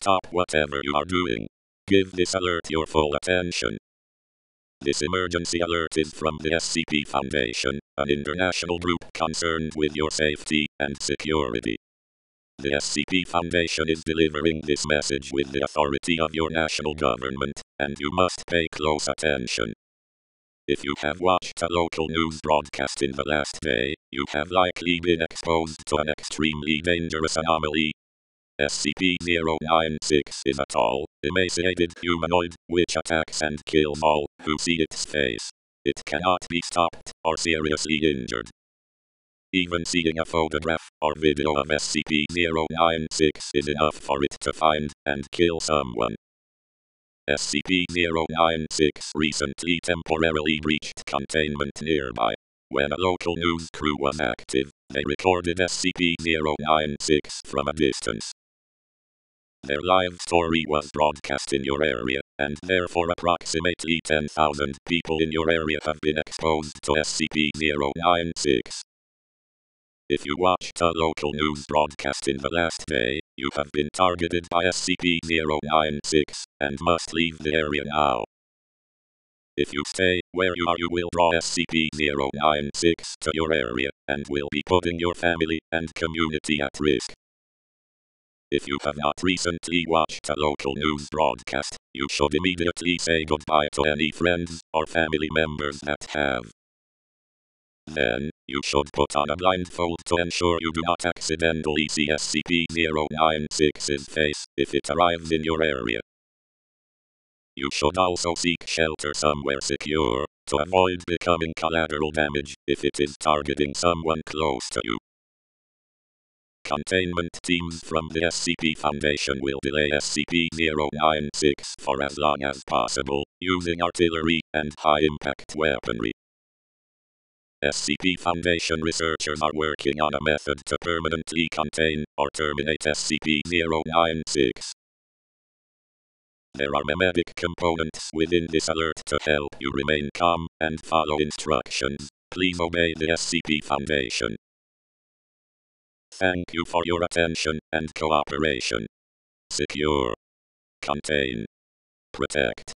Stop whatever you are doing. Give this alert your full attention. This emergency alert is from the SCP Foundation, an international group concerned with your safety and security. The SCP Foundation is delivering this message with the authority of your national government, and you must pay close attention. If you have watched a local news broadcast in the last day, you have likely been exposed to an extremely dangerous anomaly. SCP-096 is a tall, emaciated humanoid, which attacks and kills all who see its face. It cannot be stopped or seriously injured. Even seeing a photograph or video of SCP-096 is enough for it to find and kill someone. SCP-096 recently temporarily breached containment nearby. When a local news crew was active, they recorded SCP-096 from a distance. Their live story was broadcast in your area, and therefore approximately 10,000 people in your area have been exposed to SCP-096. If you watched a local news broadcast in the last day, you have been targeted by SCP-096 and must leave the area now. If you stay where you are, you will draw SCP-096 to your area and will be putting your family and community at risk. If you have not recently watched a local news broadcast, you should immediately say goodbye to any friends or family members that have. Then, you should put on a blindfold to ensure you do not accidentally see SCP-096's face if it arrives in your area. You should also seek shelter somewhere secure to avoid becoming collateral damage if it is targeting someone close to you. Containment teams from the SCP Foundation will delay SCP-096 for as long as possible, using artillery and high-impact weaponry. SCP Foundation researchers are working on a method to permanently contain or terminate SCP-096. There are memetic components within this alert to help you remain calm and follow instructions. Please obey the SCP Foundation. Thank you for your attention and cooperation. Secure. Contain. Protect.